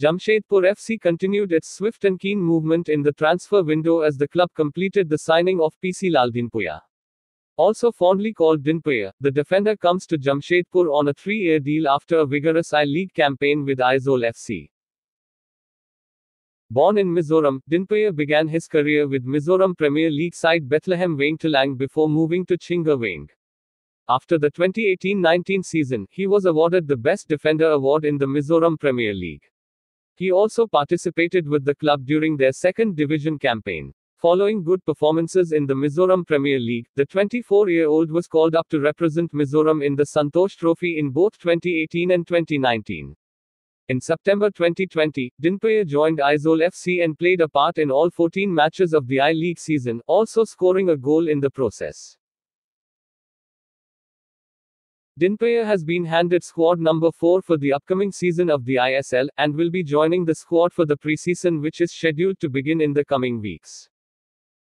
Jamshedpur FC continued its swift and keen movement in the transfer window as the club completed the signing of PC Laldinpuia. Also fondly called Dinpuia, the defender comes to Jamshedpur on a three-year deal after a vigorous I-League campaign with Aizawl FC. Born in Mizoram, Dinpuia began his career with Mizoram Premier League side Bethlehem Vengthlang before moving to Chhinga Veng. After the 2018-19 season, he was awarded the Best Defender award in the Mizoram Premier League. He also participated with the club during their second division campaign. Following good performances in the Mizoram Premier League, the 24 year old was called up to represent Mizoram in the Santosh Trophy in both 2018 and 2019. In September 2020, Dinpuia joined Aizawl FC and played a part in all 14 matches of the I-League season, also scoring a goal in the process. Dinpuia has been handed squad number 4 for the upcoming season of the ISL, and will be joining the squad for the preseason which is scheduled to begin in the coming weeks.